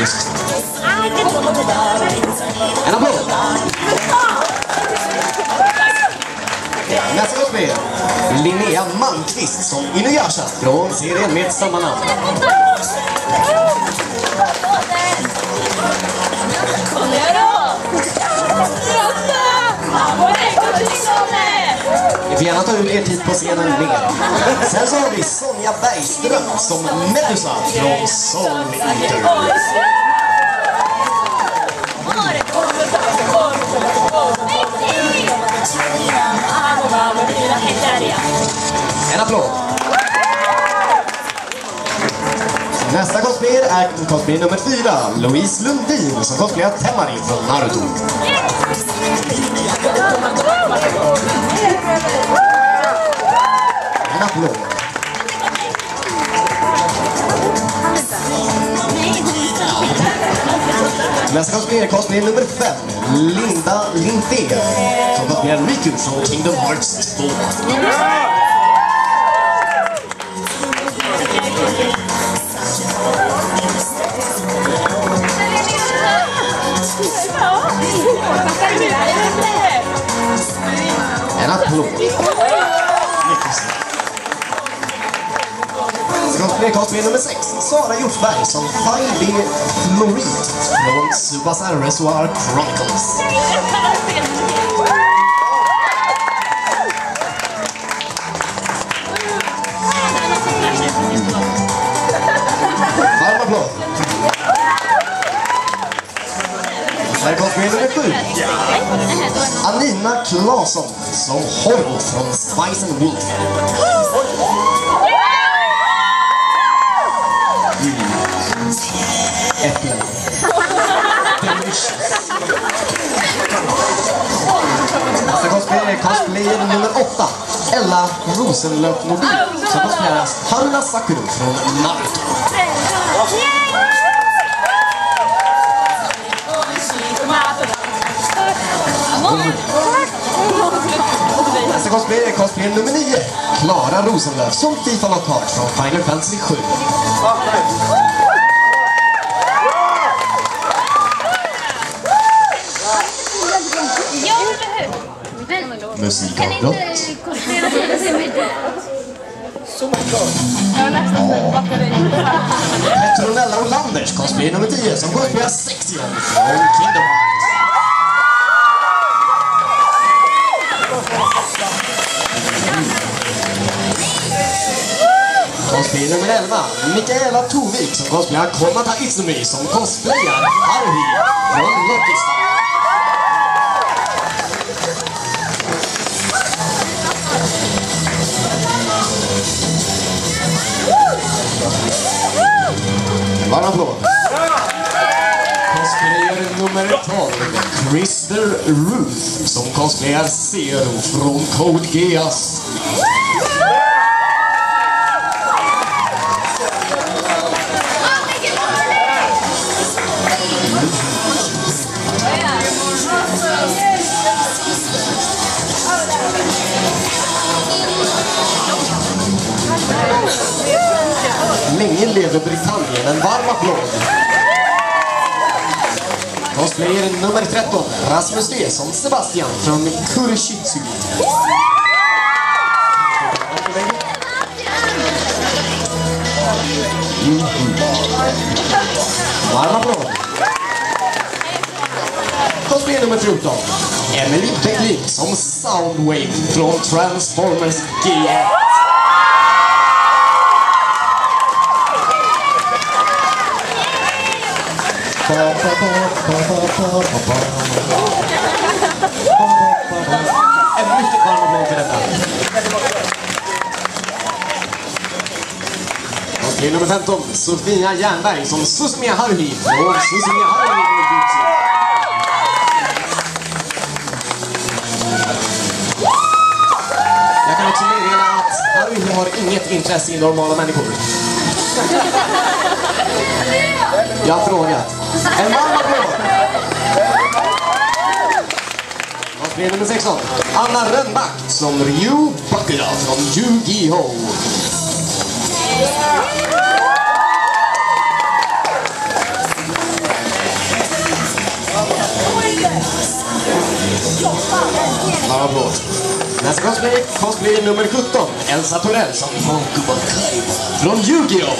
Visst. En applåd! Nästa cosplayer. Linnea Malmqvist som Inuyasha från serien med samma namn. Ni får gärna ta ut er tid på scenen ner. Sen så har vi Sonja Bergström som Medusa från Soul Eater. En applåd! Nästa cosplayer är cosplayer nummer fyra, Louise Lundin som cosplayar Temari från Naruto. En applåd. Cosplayer nummer fem, Linda Lindén som cosplayar Riku från Kingdom Hearts 2. En applåd. Mycket snyggt. Cosplay cosplay nummer 6, Sara Hjortberg som Fine B. Florit från Subasa Reservoir Chronicles. Varm applåd. Här är nummer 7, Anina Claesson som Horro från Spice and Wolf. Äpplen. Delicious. Nästa cosplay är cosplayer nummer åtta. Ella Rosenlöf Mobil som cosplayeras Haruna Sakuro från Naruto. Nästa cosplayer är cosplayer nummer nio. Klara Rosenlöf som Tifa Lockhart från Final Fantasy 7. Musik har gått. Petronella Olanders cosplayer nummer 10 som cosplayar Sexion från Kingdom Hearts. Cosplayer nummer 11, Mikaela Tovik som cosplayar Komata Izumi som cosplayar Haruhi från Lucky Star. Ruth som cosplayar Zero från Code Geass. Länge lever Britannien, en varm applåd. Cosplayer nummer 13, Rasmus Nilsson som Sebastian från Kurishitsugi. Mm-hmm. Varm applåd. Cosplayer nummer 14, Emily Beckley som Soundwave från Transformers G1. En mycket varm applåd för detta. Okej, nummer 15, Sofia Jernberg som Susmia Haruhi från Susumiya Haruhi Jutsu. Jag kan också meddela att Haruhi har inget intresse i normala människor. Jag har frågat. En varm applåd! Och Avspelning nummer 16. Anna Rönnback som Ryu Bakura från Yu-Gi-Ho. Varm applåd. Nästa cosplay, cosplay nummer 17. Elsa Torell som Funko Kaiba från Yu-Gi-Oh!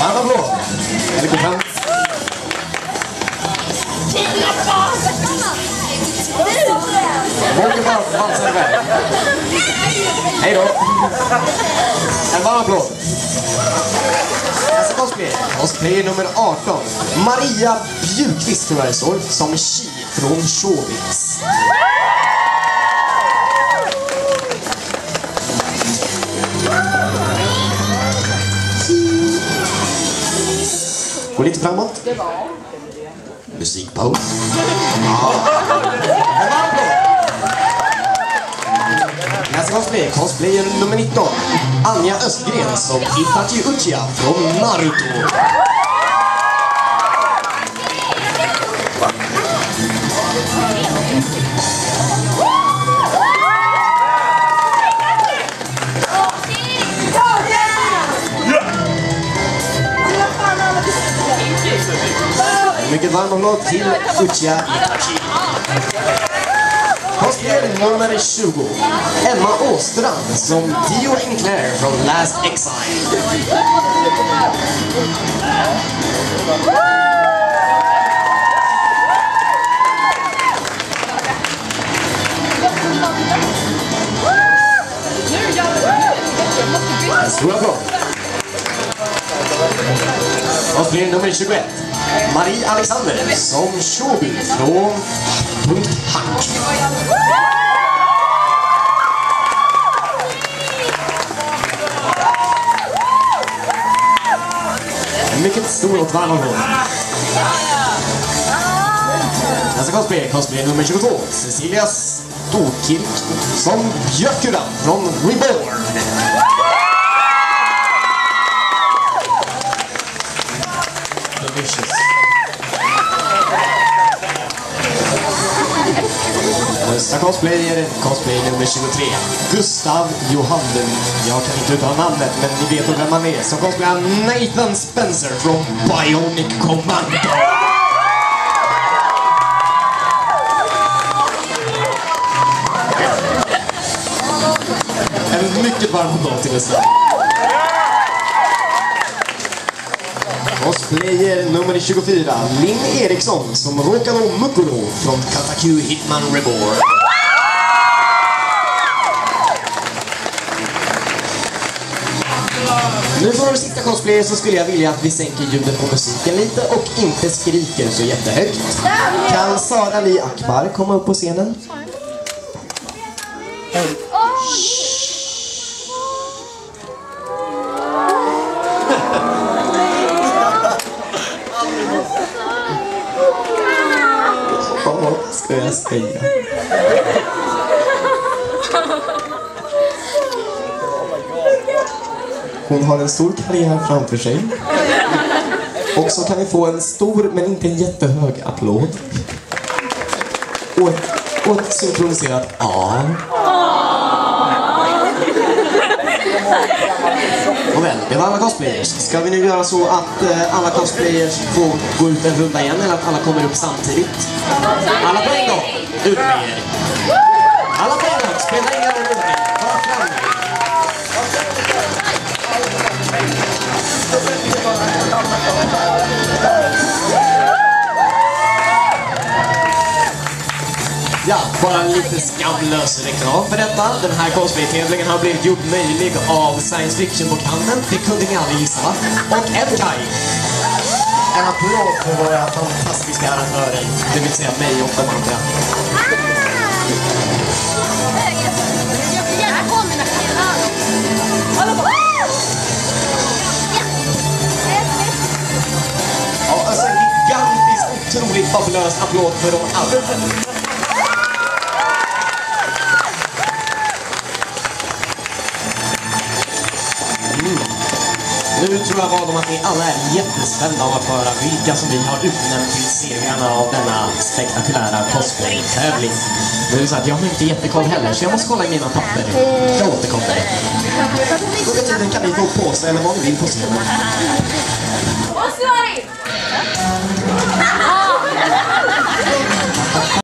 Varm applåd. Eller gå fram. Monkuba valsar iväg. Hej då. En varm applåd. Cosplay, cosplay nummer 18. Maria Bjurqvist tror jag det står, som Chi från Showbiz. Gå lite framåt. Musikpaus. Ja. Nästa cosplay, cosplayer nummer 19. Anja Östgren som Itachi Uchiha från Naruto. Mycket varm applåd till Uchiha Itachi. Cosplayer 20. Emma Åstrand som Dio Enclair från Last Exile. En stor applåd. Cosplayer nummer 21. Marie Alexander som Shobi från Punkt Hack. Mycket och. Nästa cosplay, cosplay nummer 22. Cecilia Storkilt som Björkuran från Reborn. Nästa cosplayer cosplay nummer 23. Gustav Johannen. Jag kan inte uttala namnet, men ni vet nog vem han är. Som cosplayar Nathan Spencer från Bionic Commando. En mycket varm applåd till Gustav! Cosplayer nummer 24, Linn Eriksson som Rokano Mukuro från Kataku Hitman Reborn. Nu får vår sista cosplayer så skulle jag vilja att vi sänker ljudet på musiken lite och inte skriker så jättehögt. Kan Sara Li Akbar komma upp på scenen? Vad ska jag säga? Hon har en stor karriär framför sig. Och så kan vi få en stor, men inte en jättehög applåd. Och ett, och ett synkroniserat A. Nåväl, det var alla cosplayers. Ska vi nu göra så att eh, alla cosplayers får gå ut en runda igen eller att alla kommer upp samtidigt? Alla på en gång! Ut med er! Alla på en gång! Spela ingen roll Ja, bara lite skamlös reklam för detta. Den här cosplay-tävlingen har blivit gjord möjlig av science fiction-bokhandeln. Det kunde ni aldrig gissa, va? Och Edkai. En applåd för våra fantastiska arrangörer. Det vill säga mig och de andra. Ja, alltså en gigantisk, otroligt fabulös applåd för dem alla. nu tror jag vad om att ni alla är jättespända av att höra vilka som vi har utnämnt till segrarna av denna spektakulära cosplay-tävling. Nu är det så att jag har inte jättekoll heller, så jag måste kolla i mina papper. Jag återkommer. Under tiden kan ni få på sig eller vad ni vill på scenen. Ossuari!